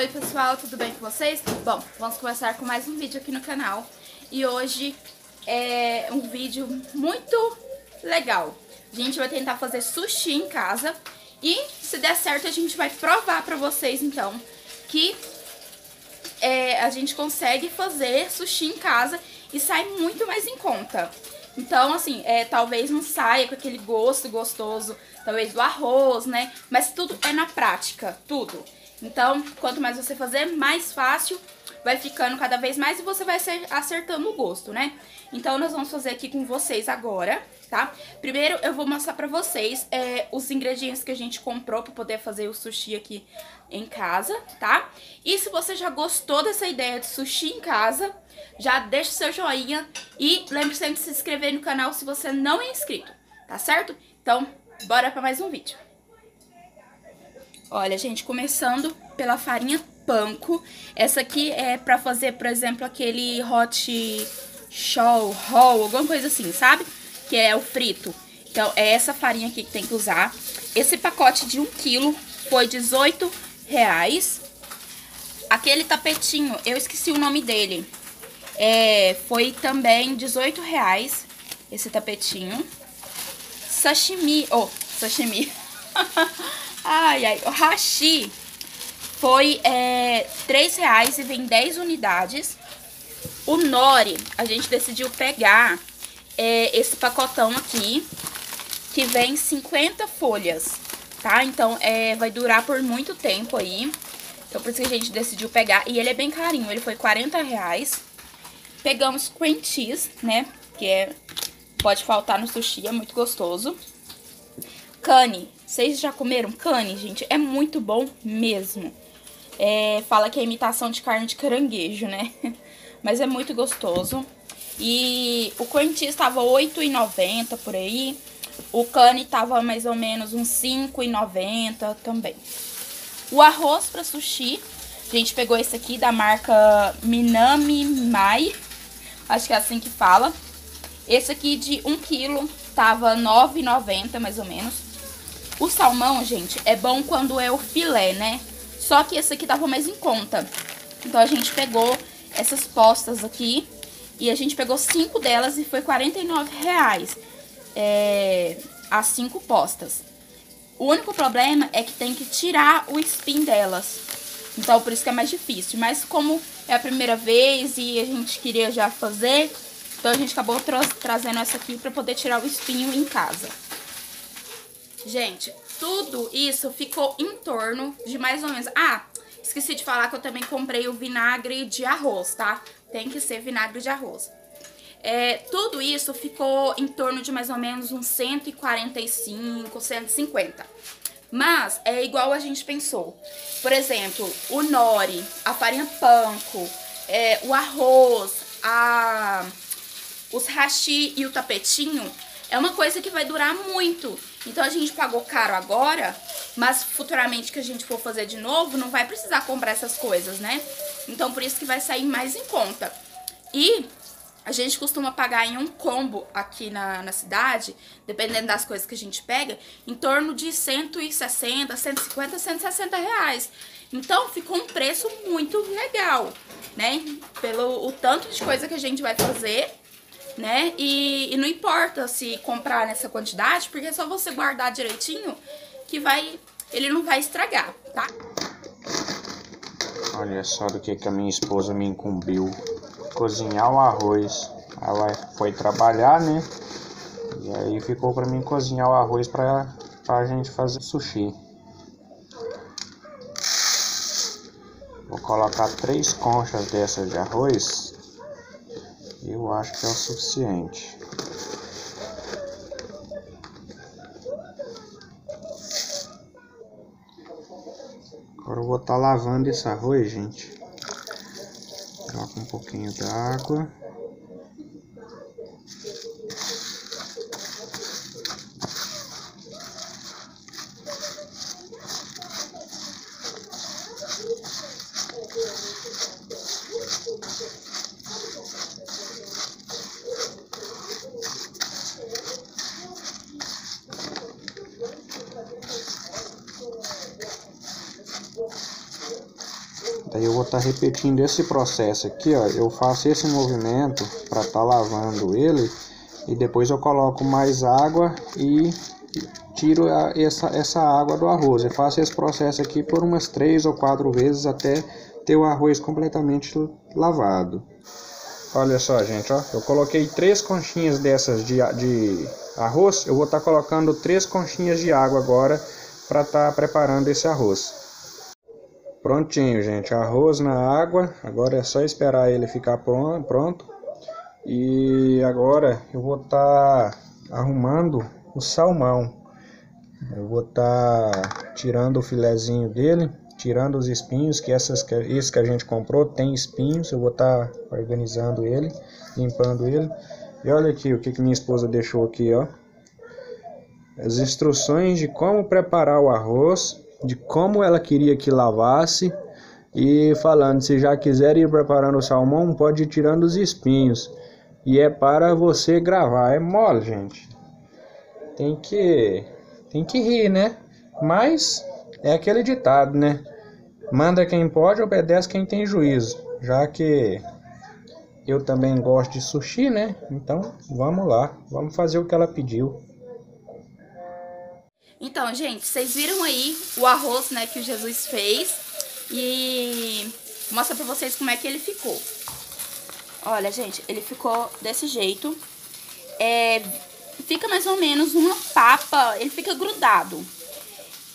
Oi pessoal, tudo bem com vocês? Bom, vamos começar com mais um vídeo aqui no canal E hoje é um vídeo muito legal A gente vai tentar fazer sushi em casa E se der certo a gente vai provar pra vocês então Que é, a gente consegue fazer sushi em casa e sai muito mais em conta então, assim, é, talvez não saia com aquele gosto gostoso, talvez do arroz, né? Mas tudo é na prática, tudo. Então, quanto mais você fazer, mais fácil vai ficando cada vez mais e você vai acertando o gosto, né? Então, nós vamos fazer aqui com vocês agora, tá? Primeiro, eu vou mostrar pra vocês é, os ingredientes que a gente comprou pra poder fazer o sushi aqui em casa, tá? E se você já gostou dessa ideia de sushi em casa, já deixa o seu joinha e lembre sempre de se inscrever no canal se você não é inscrito, tá certo? Então, bora pra mais um vídeo. Olha, gente, começando pela farinha panko. Essa aqui é pra fazer, por exemplo, aquele hot show, roll, alguma coisa assim, sabe? Que é o frito. Então, é essa farinha aqui que tem que usar. Esse pacote de 1 kg foi 18 reais. Aquele tapetinho, eu esqueci o nome dele. É, foi também 18 reais esse tapetinho. Sashimi, oh, sashimi. ai, ai, o hashi foi é, 3 reais e vem 10 unidades. O nori, a gente decidiu pegar é, esse pacotão aqui, que vem 50 folhas, tá? Então, é, vai durar por muito tempo aí. Então, por isso que a gente decidiu pegar. E ele é bem carinho, ele foi 40 reais. Pegamos cream cheese, né? Que é, pode faltar no sushi, é muito gostoso. Cane. Vocês já comeram cane, gente? É muito bom mesmo. É, fala que é imitação de carne de caranguejo, né? Mas é muito gostoso. E o cheese estava R$8,90 por aí. O cane tava mais ou menos uns R$5,90 também. O arroz para sushi, a gente pegou esse aqui da marca Minami Mai. Acho que é assim que fala. Esse aqui de 1 kg tava R$9,90 mais ou menos. O salmão, gente, é bom quando é o filé, né? Só que esse aqui tava mais em conta. Então a gente pegou essas postas aqui e a gente pegou cinco delas e foi R$49,00 é, as cinco postas. O único problema é que tem que tirar o spin delas. Então, por isso que é mais difícil. Mas como é a primeira vez e a gente queria já fazer, então a gente acabou tra trazendo essa aqui pra poder tirar o espinho em casa. Gente, tudo isso ficou em torno de mais ou menos... Ah, esqueci de falar que eu também comprei o vinagre de arroz, tá? Tem que ser vinagre de arroz. É, tudo isso ficou em torno de mais ou menos uns 145, 150. Mas é igual a gente pensou. Por exemplo, o nori, a farinha panko, é, o arroz, a, os hashi e o tapetinho é uma coisa que vai durar muito. Então a gente pagou caro agora, mas futuramente que a gente for fazer de novo, não vai precisar comprar essas coisas, né? Então por isso que vai sair mais em conta. E a gente costuma pagar em um combo aqui na, na cidade, dependendo das coisas que a gente pega, em torno de 160, 150, 160 reais. Então ficou um preço muito legal, né? Pelo o tanto de coisa que a gente vai fazer, né? E, e não importa se comprar nessa quantidade, porque é só você guardar direitinho que vai, ele não vai estragar, tá? Olha só do que, que a minha esposa me incumbiu cozinhar o arroz. Ela foi trabalhar, né? E aí ficou para mim cozinhar o arroz para a gente fazer sushi. Vou colocar três conchas dessas de arroz. Eu acho que é o suficiente. Agora eu vou estar tá lavando esse arroz, gente. Coloca um pouquinho d'água. Repetindo esse processo aqui, ó. Eu faço esse movimento para estar tá lavando ele e depois eu coloco mais água e tiro a, essa, essa água do arroz. Eu faço esse processo aqui por umas três ou quatro vezes até ter o arroz completamente lavado. Olha só, gente, ó. Eu coloquei três conchinhas dessas de, de arroz. Eu vou estar tá colocando três conchinhas de água agora para estar tá preparando esse arroz. Prontinho, gente. Arroz na água. Agora é só esperar ele ficar pronto. E agora eu vou estar tá arrumando o salmão. Eu vou estar tá tirando o filezinho dele, tirando os espinhos, que essas que esse que a gente comprou tem espinhos. Eu vou estar tá organizando ele, limpando ele. E olha aqui o que, que minha esposa deixou aqui, ó. As instruções de como preparar o arroz de como ela queria que lavasse e falando se já quiser ir preparando o salmão pode ir tirando os espinhos. E é para você gravar. É mole gente. Tem que tem que rir né? Mas é aquele ditado né? Manda quem pode obedece quem tem juízo. Já que eu também gosto de sushi né? Então vamos lá. Vamos fazer o que ela pediu então, gente, vocês viram aí o arroz, né, que o Jesus fez. E mostra pra vocês como é que ele ficou. Olha, gente, ele ficou desse jeito. É, fica mais ou menos uma papa, ele fica grudado.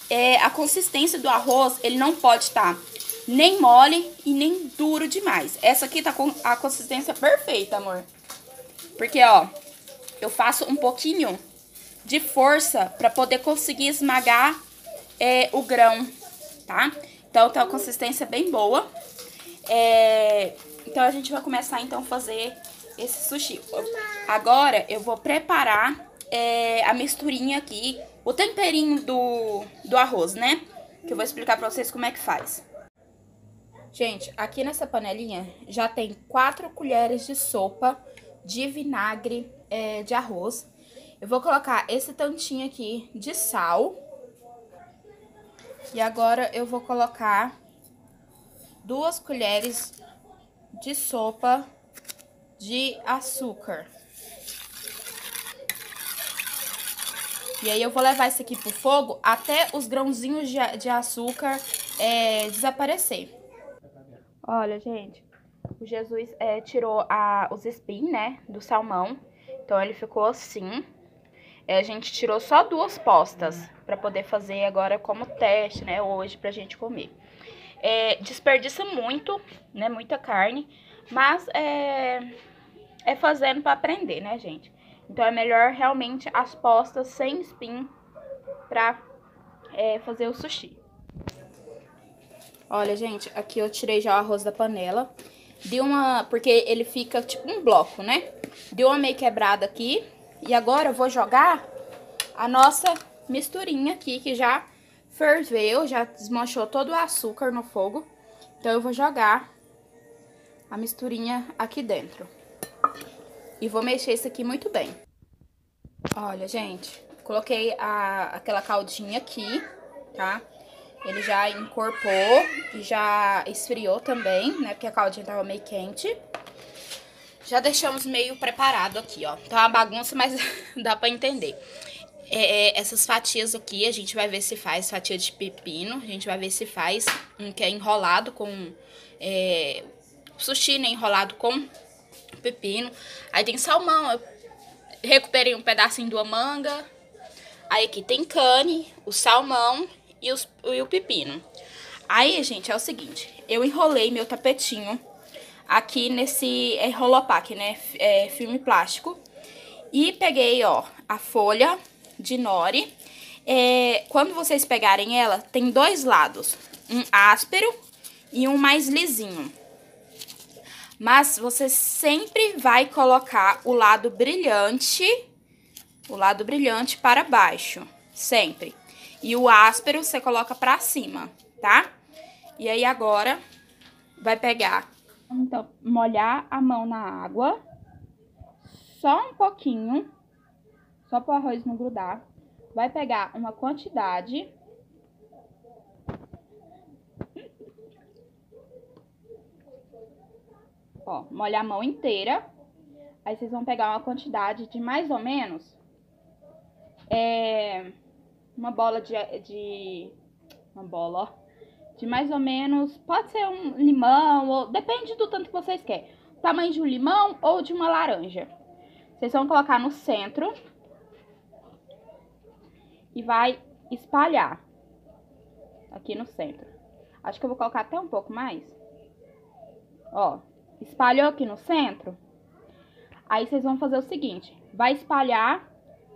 É, a consistência do arroz, ele não pode estar tá nem mole e nem duro demais. Essa aqui tá com a consistência perfeita, amor. Porque, ó, eu faço um pouquinho de força para poder conseguir esmagar é, o grão, tá? Então, tá uma consistência bem boa. É, então, a gente vai começar, então, a fazer esse sushi. Agora, eu vou preparar é, a misturinha aqui, o temperinho do, do arroz, né? Que eu vou explicar pra vocês como é que faz. Gente, aqui nessa panelinha já tem 4 colheres de sopa de vinagre é, de arroz. Eu vou colocar esse tantinho aqui de sal. E agora eu vou colocar duas colheres de sopa de açúcar. E aí eu vou levar isso aqui pro fogo até os grãozinhos de, de açúcar é, desaparecer. Olha, gente, o Jesus é, tirou a, os espinhos, né, do salmão. Então ele ficou assim. É, a gente tirou só duas postas para poder fazer agora como teste, né, hoje pra gente comer. É, desperdiça muito, né, muita carne, mas é, é fazendo para aprender, né, gente? Então é melhor realmente as postas sem espinho pra é, fazer o sushi. Olha, gente, aqui eu tirei já o arroz da panela. Deu uma... Porque ele fica tipo um bloco, né? Deu uma meio quebrada aqui. E agora eu vou jogar a nossa misturinha aqui, que já ferveu, já desmanchou todo o açúcar no fogo. Então, eu vou jogar a misturinha aqui dentro. E vou mexer isso aqui muito bem. Olha, gente, coloquei a, aquela caldinha aqui, tá? Ele já encorpou e já esfriou também, né? Porque a caldinha tava meio quente. Já deixamos meio preparado aqui, ó. Tá uma bagunça, mas dá pra entender. É, é, essas fatias aqui, a gente vai ver se faz fatia de pepino. A gente vai ver se faz um que é enrolado com... É, sushi, né? Enrolado com pepino. Aí tem salmão. Eu recuperei um pedacinho de uma manga. Aí aqui tem cane, o salmão e, os, e o pepino. Aí, gente, é o seguinte. Eu enrolei meu tapetinho aqui nesse é, rolopac, né? É, filme plástico. E peguei, ó, a folha de nori. É, quando vocês pegarem ela, tem dois lados. Um áspero e um mais lisinho. Mas você sempre vai colocar o lado brilhante, o lado brilhante para baixo, sempre. E o áspero você coloca para cima, tá? E aí agora vai pegar então, molhar a mão na água. Só um pouquinho. Só para o arroz não grudar. Vai pegar uma quantidade. Ó, molha a mão inteira. Aí vocês vão pegar uma quantidade de mais ou menos é, uma bola de, de uma bola, ó, de mais ou menos, pode ser um limão, ou depende do tanto que vocês querem. Tamanho de um limão ou de uma laranja. Vocês vão colocar no centro e vai espalhar aqui no centro. Acho que eu vou colocar até um pouco mais. Ó, espalhou aqui no centro. Aí vocês vão fazer o seguinte, vai espalhar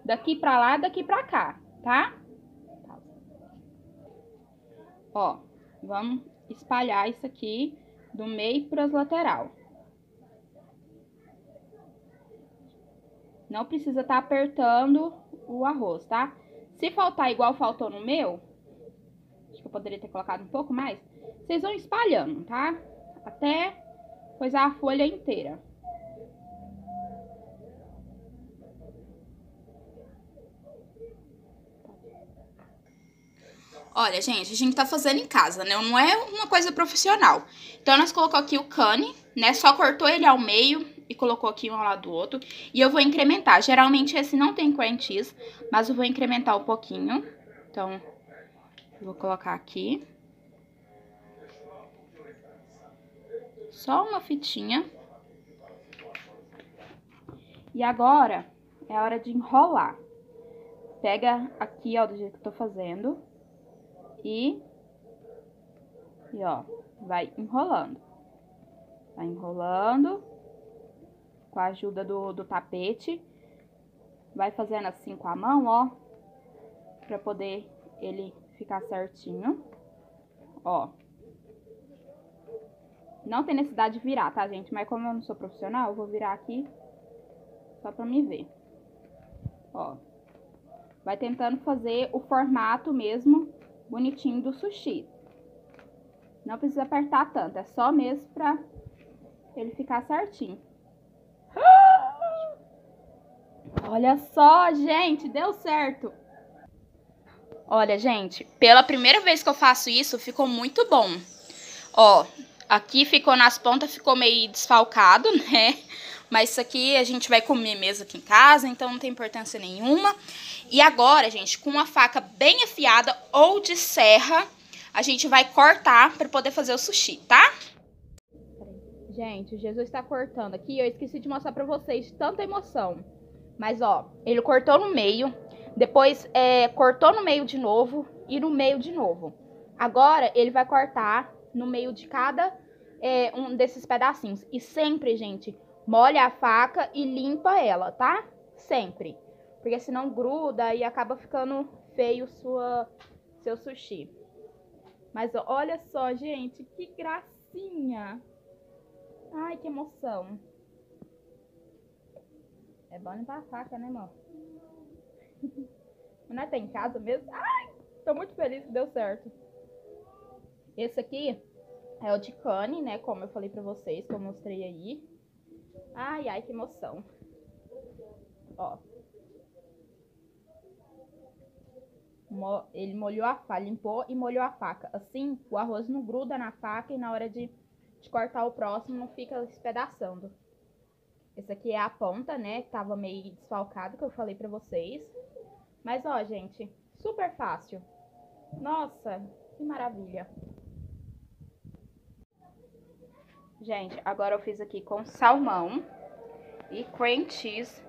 daqui pra lá, daqui pra cá, tá? Ó, vamos espalhar isso aqui do meio para as lateral. Não precisa estar tá apertando o arroz, tá? Se faltar igual faltou no meu, acho que eu poderia ter colocado um pouco mais, vocês vão espalhando, tá? Até coisar a folha inteira. Olha, gente, a gente tá fazendo em casa, né? Não é uma coisa profissional. Então, nós colocamos aqui o cane, né? Só cortou ele ao meio e colocou aqui um ao lado do outro. E eu vou incrementar. Geralmente esse não tem cheese, mas eu vou incrementar um pouquinho. Então, vou colocar aqui. Só uma fitinha. E agora é a hora de enrolar. Pega aqui, ó, do jeito que eu tô fazendo. E, e ó, vai enrolando. Vai enrolando com a ajuda do, do tapete. Vai fazendo assim com a mão, ó, pra poder ele ficar certinho. Ó. Não tem necessidade de virar, tá, gente? Mas como eu não sou profissional, eu vou virar aqui só pra me ver. Ó. Vai tentando fazer o formato mesmo bonitinho do sushi. Não precisa apertar tanto, é só mesmo pra ele ficar certinho. Olha só, gente, deu certo. Olha, gente, pela primeira vez que eu faço isso, ficou muito bom. Ó, aqui ficou nas pontas, ficou meio desfalcado, né? Mas isso aqui a gente vai comer mesmo aqui em casa, então não tem importância nenhuma. E agora, gente, com uma faca bem afiada ou de serra, a gente vai cortar para poder fazer o sushi, tá? Gente, Jesus está cortando aqui. Eu esqueci de mostrar para vocês tanta emoção. Mas, ó, ele cortou no meio, depois é, cortou no meio de novo e no meio de novo. Agora, ele vai cortar no meio de cada é, um desses pedacinhos. E sempre, gente, molha a faca e limpa ela, tá? Sempre. Porque senão gruda e acaba ficando feio sua, seu sushi. Mas olha só, gente, que gracinha. Ai, que emoção. É bom limpar a faca, né, amor? Não é tá em casa mesmo? Ai, tô muito feliz que deu certo. Esse aqui é o de cane, né? Como eu falei pra vocês, que eu mostrei aí. Ai, ai, que emoção. Ó. Ele molhou a faca, limpou e molhou a faca. Assim, o arroz não gruda na faca e na hora de, de cortar o próximo não fica espedaçando. Esse aqui é a ponta, né? Tava meio desfalcado, que eu falei pra vocês. Mas, ó, gente, super fácil. Nossa, que maravilha. Gente, agora eu fiz aqui com salmão e cream cheese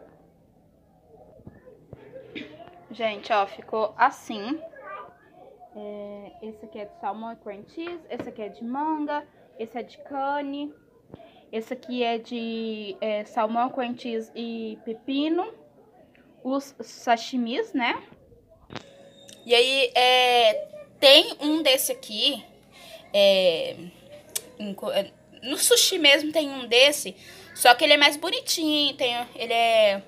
Gente, ó, ficou assim. É, esse aqui é de salmão e cream cheese, esse aqui é de manga, esse é de cane, esse aqui é de é, salmão, cream cheese e pepino, os sashimis, né? E aí, é, tem um desse aqui, é, no sushi mesmo tem um desse, só que ele é mais bonitinho, tem, ele é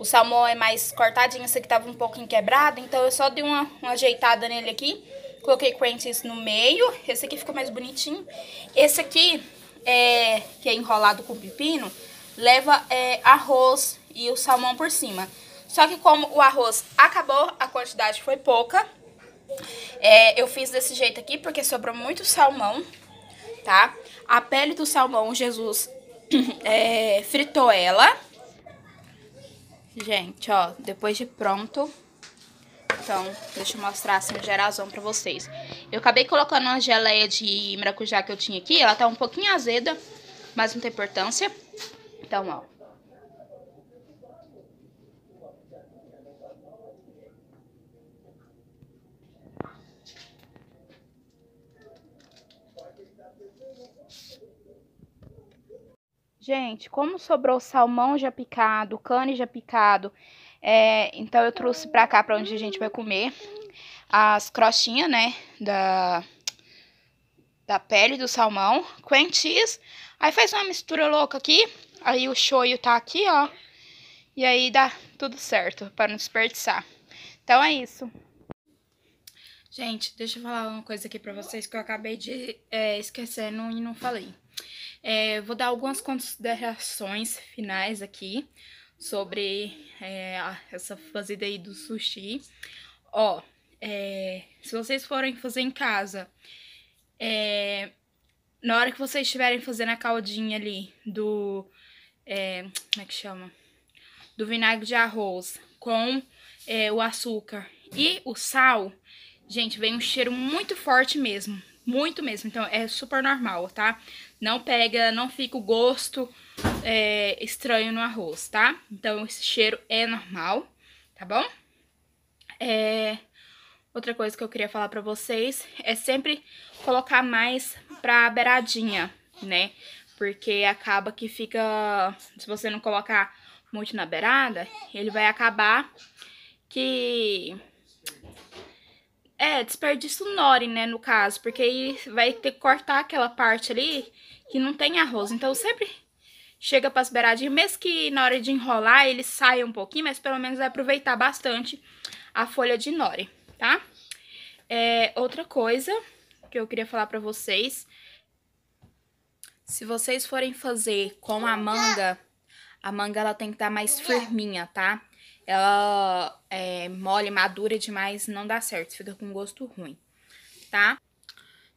o salmão é mais cortadinho, esse aqui tava um pouquinho quebrado, então eu só dei uma, uma ajeitada nele aqui. Coloquei cheese no meio, esse aqui ficou mais bonitinho. Esse aqui, é, que é enrolado com pepino, leva é, arroz e o salmão por cima. Só que como o arroz acabou, a quantidade foi pouca. É, eu fiz desse jeito aqui porque sobrou muito salmão, tá? A pele do salmão, Jesus é, fritou ela. Gente, ó, depois de pronto. Então, deixa eu mostrar assim o geralzão pra vocês. Eu acabei colocando uma geleia de maracujá que eu tinha aqui. Ela tá um pouquinho azeda, mas não tem importância. Então, ó. Gente, como sobrou salmão já picado, cane já picado, é, então eu trouxe pra cá, pra onde a gente vai comer, as crostinhas, né, da, da pele do salmão, cream cheese. Aí faz uma mistura louca aqui, aí o shoyu tá aqui, ó. E aí dá tudo certo, para não desperdiçar. Então é isso. Gente, deixa eu falar uma coisa aqui pra vocês que eu acabei de é, e não falei. É, vou dar algumas considerações finais aqui sobre é, essa fazida aí do sushi. Ó, é, se vocês forem fazer em casa, é, na hora que vocês estiverem fazendo a caldinha ali do, é, como é que chama? Do vinagre de arroz com é, o açúcar e o sal, gente, vem um cheiro muito forte mesmo, muito mesmo. Então é super normal, tá? Não pega, não fica o gosto é, estranho no arroz, tá? Então esse cheiro é normal, tá bom? É... Outra coisa que eu queria falar pra vocês é sempre colocar mais pra beiradinha, né? Porque acaba que fica... Se você não colocar muito na beirada, ele vai acabar que é, desperdício nori, né, no caso, porque aí vai ter que cortar aquela parte ali que não tem arroz. Então, sempre chega para as beiradinhas, mesmo que na hora de enrolar ele saia um pouquinho, mas pelo menos vai aproveitar bastante a folha de nori, tá? É, outra coisa que eu queria falar para vocês, se vocês forem fazer com a manga, a manga ela tem que estar mais firminha, tá? Ela é mole, madura demais, não dá certo, fica com gosto ruim, tá?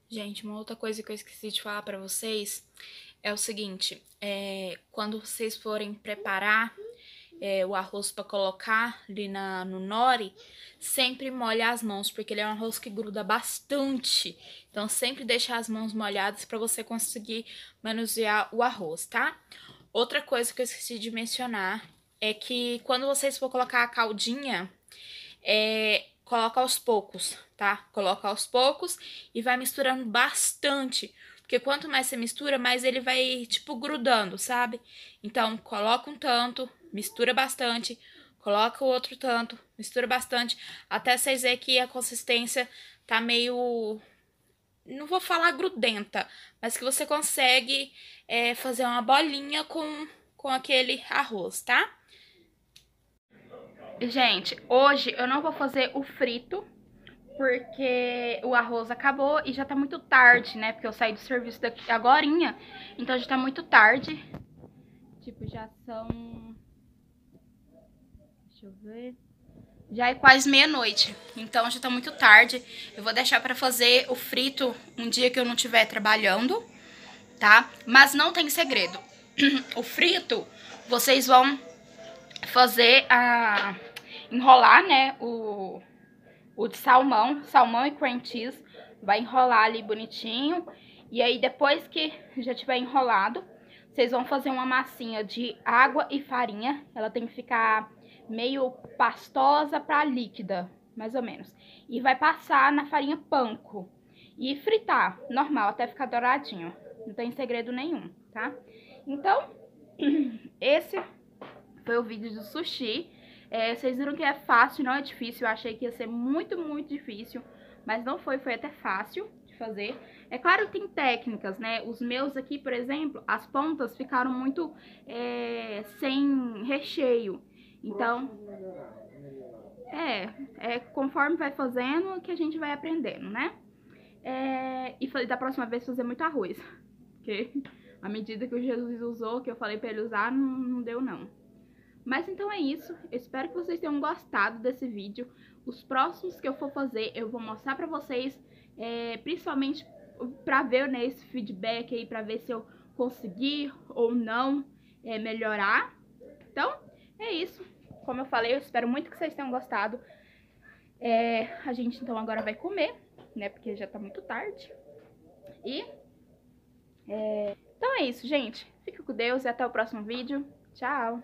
Gente, uma outra coisa que eu esqueci de falar pra vocês é o seguinte, é, quando vocês forem preparar é, o arroz para colocar ali na, no nori, sempre molhe as mãos, porque ele é um arroz que gruda bastante. Então, sempre deixar as mãos molhadas para você conseguir manusear o arroz, tá? Outra coisa que eu esqueci de mencionar é que quando vocês for colocar a caldinha, é, coloca aos poucos, tá? Coloca aos poucos e vai misturando bastante. Porque quanto mais você mistura, mais ele vai, tipo, grudando, sabe? Então, coloca um tanto, mistura bastante, coloca o outro tanto, mistura bastante, até vocês verem que a consistência tá meio... Não vou falar grudenta, mas que você consegue é, fazer uma bolinha com, com aquele arroz, tá? Gente, hoje eu não vou fazer o frito, porque o arroz acabou e já tá muito tarde, né? Porque eu saí do serviço daqui agorinha, então já tá muito tarde. Tipo, já são... Deixa eu ver... Já é quase meia-noite, então já tá muito tarde. Eu vou deixar pra fazer o frito um dia que eu não estiver trabalhando, tá? Mas não tem segredo. O frito, vocês vão fazer a enrolar, né, o, o de salmão, salmão e cream cheese, vai enrolar ali bonitinho. E aí depois que já tiver enrolado, vocês vão fazer uma massinha de água e farinha. Ela tem que ficar meio pastosa para líquida, mais ou menos. E vai passar na farinha panko e fritar, normal, até ficar douradinho. Não tem segredo nenhum, tá? Então, esse foi o vídeo do sushi. É, vocês viram que é fácil, não é difícil. Eu achei que ia ser muito, muito difícil, mas não foi, foi até fácil de fazer. É claro que tem técnicas, né? Os meus aqui, por exemplo, as pontas ficaram muito é, sem recheio. Então, é, é conforme vai fazendo que a gente vai aprendendo, né? É, e falei da próxima vez fazer muito arroz. Porque a medida que o Jesus usou, que eu falei pra ele usar, não, não deu não. Mas então é isso, eu espero que vocês tenham gostado desse vídeo. Os próximos que eu for fazer, eu vou mostrar pra vocês, é, principalmente pra ver né, esse feedback aí, pra ver se eu conseguir ou não é, melhorar. Então, é isso. Como eu falei, eu espero muito que vocês tenham gostado. É, a gente então agora vai comer, né? Porque já tá muito tarde. E... É, então é isso, gente. Fique com Deus e até o próximo vídeo. Tchau!